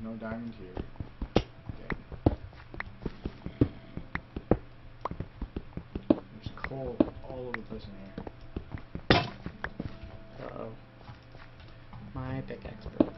No diamond here. There's coal all over the place in here. Uh oh. My pickaxe broke.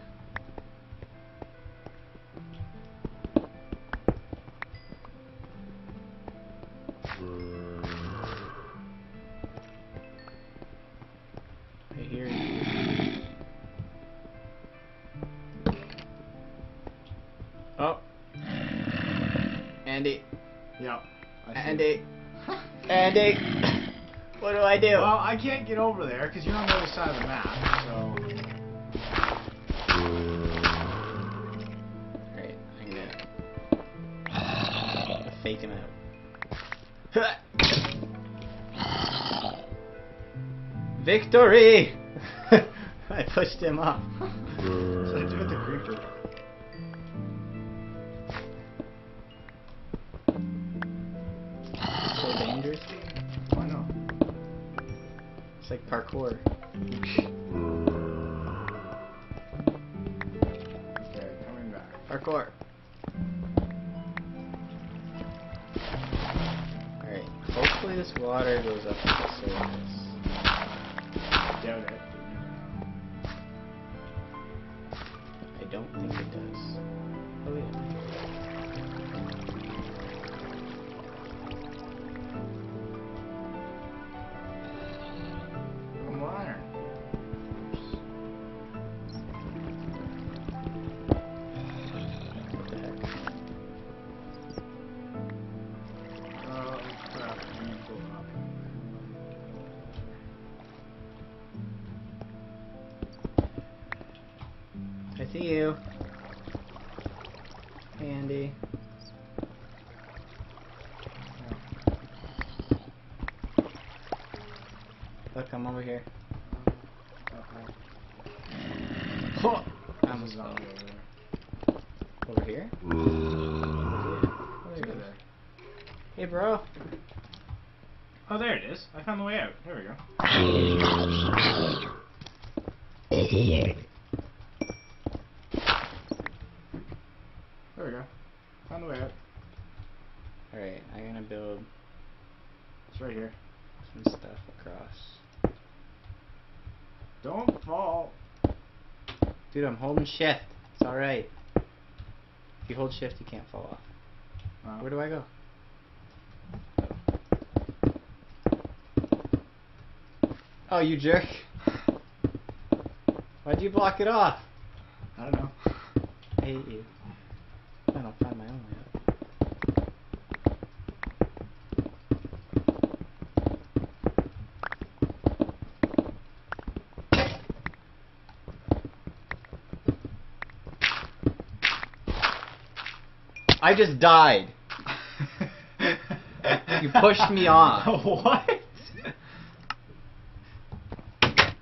What do I do? Well, I can't get over there because you're on the other side of the map. So Alright, I'm gonna fake him out. Victory! I pushed him off. so I took the creeper. It's like parkour. Okay, coming back. Parkour. Alright, hopefully this water goes up to the surface. Doubt it. but you never know. I don't think it does. Hey, Andy. Look, I'm over here. Oh, I'm there's a a zombie zombie. over there. Over here? Over there. Hey, bro. Oh, there it is. I found the way out. There we go. There we go. Found the way out. Alright, I'm gonna build It's right here. some stuff across. Don't fall. Dude, I'm holding shift. It's alright. If you hold shift, you can't fall off. Uh, Where do I go? Oh, you jerk. Why'd you block it off? I don't know. I hate you. I don't find my own way up. I just died. You pushed me off. what?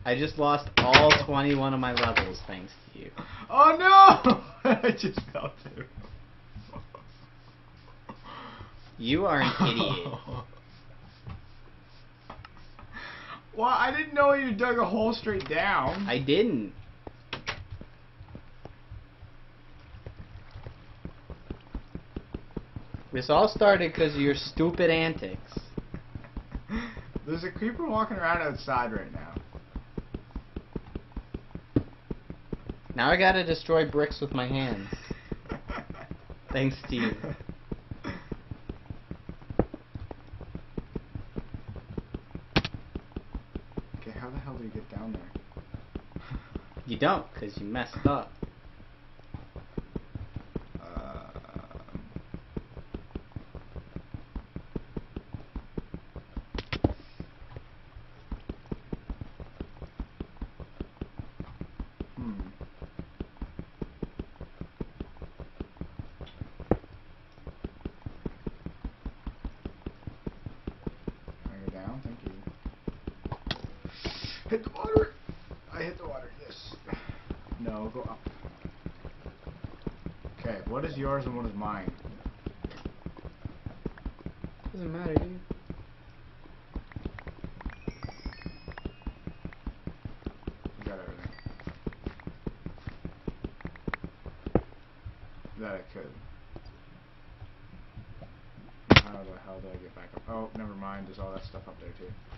I just lost all 21 of my levels thanks to you. Oh no! I just fell too. You are an idiot. Well, I didn't know you dug a hole straight down. I didn't. This all started because of your stupid antics. There's a creeper walking around outside right now. Now I gotta destroy bricks with my hands. Thanks Steve. Okay, how the hell do you get down there? You don't, because you messed up. Um, hmm. Can I go down? Thank you. Hit the water! I hit the water, yes. No, go up. Okay, what is yours and what is mine? Doesn't matter, dude. We got everything. that I could. How the hell did I get back up? Oh, never mind. There's all that stuff up there too.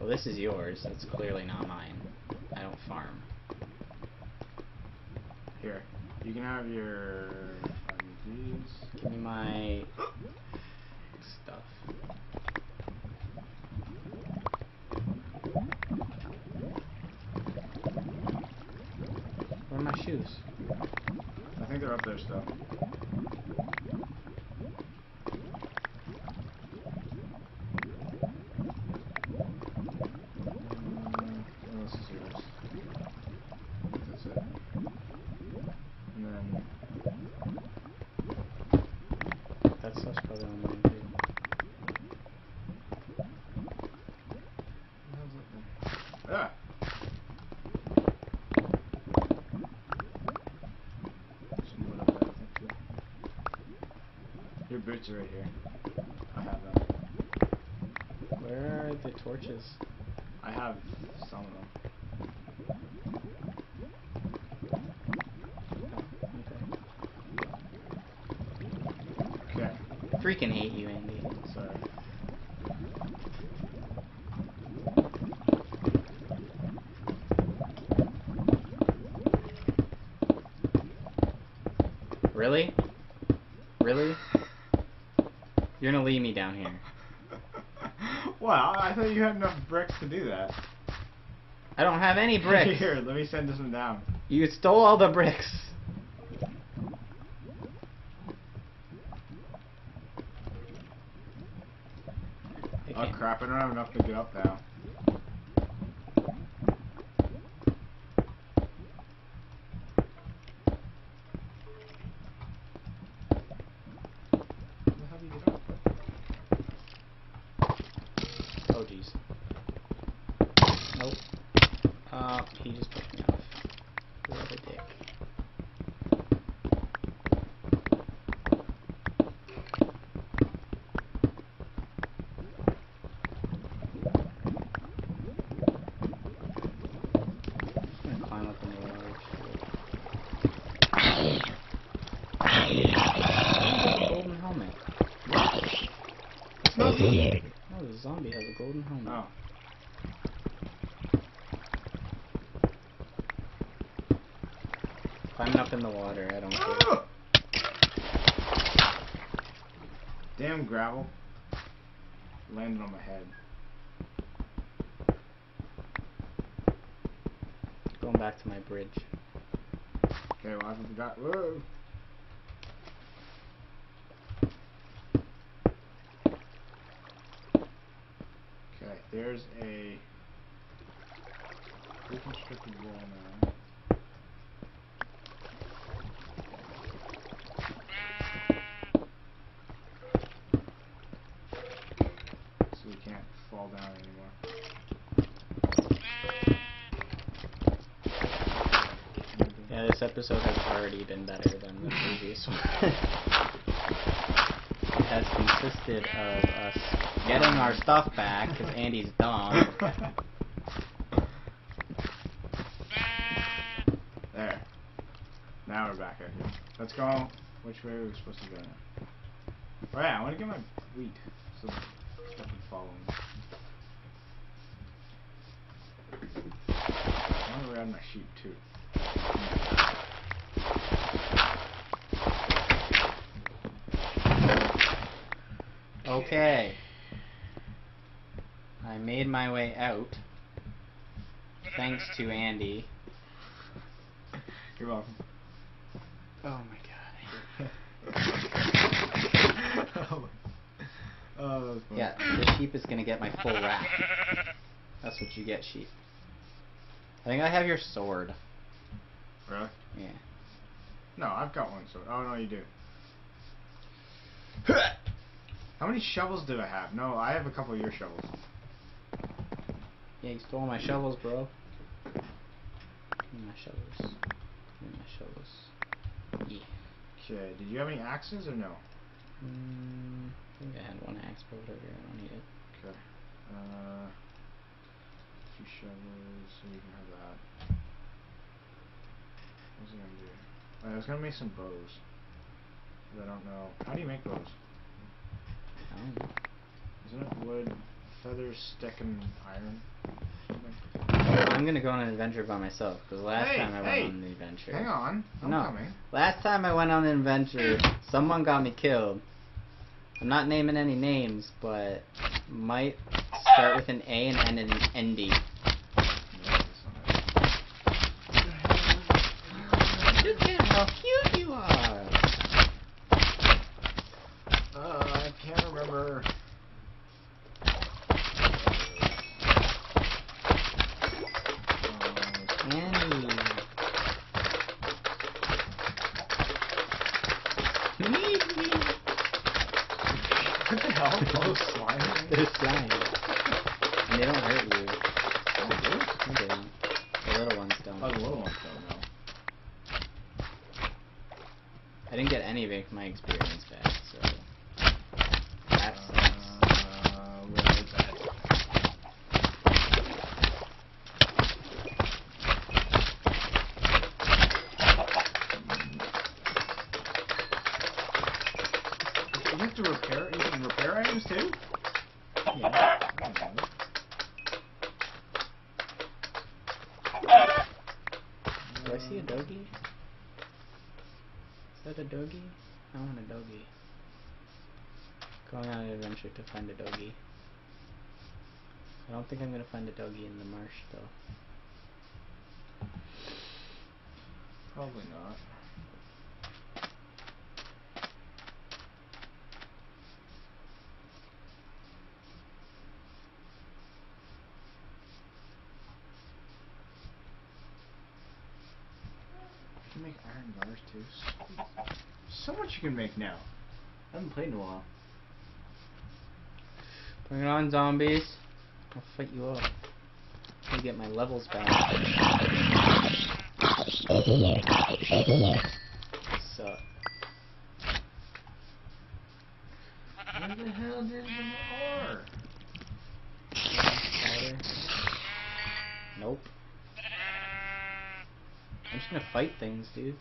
Well, this is yours. That's clearly not mine. I don't farm. Here, you can have your um. Give me my stuff. Where are my shoes? I think they're up there still. Mm, what else is yours? I think that's it. And then That stuff's probably on mine too. ah. Some wood up there, I think, too. Your boots are right here. I have them. Where are the torches? I have some of them. Okay. Okay, Freaking hate you, Andy. sorry. Really? Really? You're gonna leave me down here. Well, I thought you had enough bricks to do that. I don't have any bricks. Here, let me send some down. You stole all the bricks. Oh crap, I don't have enough to get up now. How the hell do you get up? Oh jeez. Nope. Uh, he just pushed me off. What a dick. I'm gonna climb up in the water. Golden helmet. It's. Oh, the zombie has a golden helmet. Oh. Climbing up in the water, I don't care. Ah! Damn gravel. Landed on my head. Going back to my bridge. Okay, well I forgot. Whoa. Okay, there's a reconstructed wall now. So we can't fall down anymore. Yeah, this episode has already been better than the previous one. it has consisted of us getting our stuff back because Andy's dumb. there. Now we're back here. Let's go. Which way are we supposed to go now? Oh yeah, I want to get my wheat so stuff can follow me. I want to ride my sheep too. Okay. I made my way out. Thanks to Andy. You're welcome. Oh my god. oh, oh, that was funny. Yeah, the sheep is gonna get my full wrap. That's what you get, sheep. I think I have your sword. Really? Yeah. No, I've got one sword. Oh no, you do. How many shovels do I have? No, I have a couple of your shovels. Yeah, you stole my shovels, bro. Give me my shovels. Give me my shovels. Yeah. Okay, did you have any axes or no? Mm, I think I had one axe, but whatever. I don't need it. Okay. Uh, two shovels, so you can have that. What's it gonna do? Oh, I was gonna make some bows. But I don't know. How do you make bows? I don't know. Isn't it wood, feathers, stick, and iron? I'm gonna go on an adventure by myself because last Hey, time I hey, went on an adventure. Hang on, I'm no. coming. Last time I went on an adventure, someone got me killed. I'm not naming any names, but might start with an A and end in an ND. No, that's not it. Look at how cute you are. Uh, I can't remember. Um, Annie. Need me. What the hell? Oh, And they don't hurt you. Oh. They don't. The little ones don't. Oh, the little ones don't. I didn't get any of my experience back, so that sucks. Uh, is that? You have to repair. You can repair items too. Do I see a doggy? Is that a doggy? I want a doggy. Going on an adventure to find a doggy. I don't think I'm gonna find a doggy in the marsh though. Probably not. You can make too. So much you can make now. I haven't played in a while. Bring it on, zombies. I'll fight you up. Let me get my levels back. Suck. Where the hell did the ore? Spider. Nope. I'm just gonna fight things, dude.